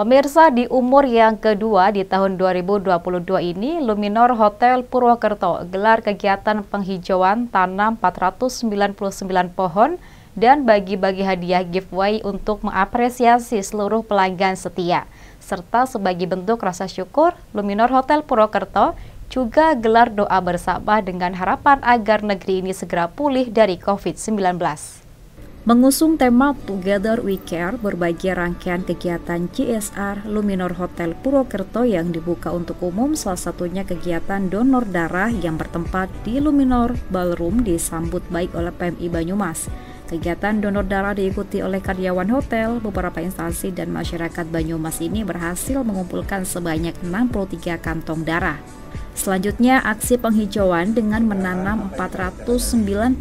Pemirsa di umur yang kedua di tahun 2022 ini, Luminor Hotel Purwokerto gelar kegiatan penghijauan tanam 499 pohon dan bagi-bagi hadiah giveaway untuk mengapresiasi seluruh pelanggan setia. Serta sebagai bentuk rasa syukur, Luminor Hotel Purwokerto juga gelar doa bersama dengan harapan agar negeri ini segera pulih dari COVID-19. Mengusung tema Together We Care, berbagai rangkaian kegiatan CSR Luminor Hotel Purwokerto yang dibuka untuk umum, salah satunya kegiatan donor darah yang bertempat di Luminor Ballroom disambut baik oleh PMI Banyumas. Kegiatan donor darah diikuti oleh karyawan hotel, beberapa instansi dan masyarakat Banyumas ini berhasil mengumpulkan sebanyak 63 kantong darah. Selanjutnya, aksi penghijauan dengan menanam 499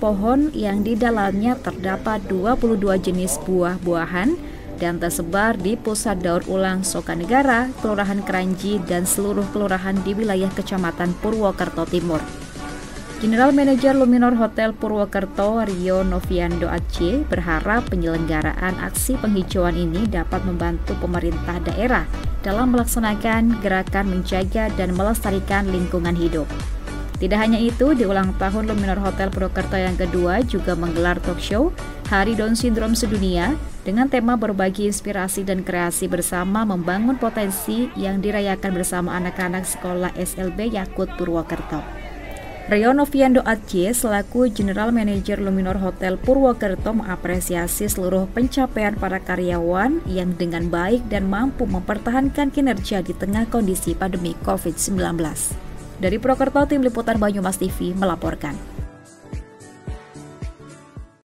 pohon yang di dalamnya terdapat 22 jenis buah-buahan dan tersebar di pusat daur ulang Sokanegara, Kelurahan Keranji, dan seluruh kelurahan di wilayah Kecamatan Purwokerto Timur. General Manager Luminor Hotel Purwokerto Rio Noviando Aceh berharap penyelenggaraan aksi penghijauan ini dapat membantu pemerintah daerah dalam melaksanakan gerakan menjaga dan melestarikan lingkungan hidup. Tidak hanya itu, di ulang tahun Luminor Hotel Purwokerto yang kedua juga menggelar talk show Hari Down Syndrome Sedunia dengan tema berbagi inspirasi dan kreasi bersama membangun potensi yang dirayakan bersama anak-anak sekolah SLB Yakut Purwokerto. Rio Noviando Aceh selaku General Manager Luminor Hotel Purwokerto mengapresiasi seluruh pencapaian para karyawan yang dengan baik dan mampu mempertahankan kinerja di tengah kondisi pandemi COVID-19. Dari Purwokerto, Tim Liputan Banyumas TV melaporkan.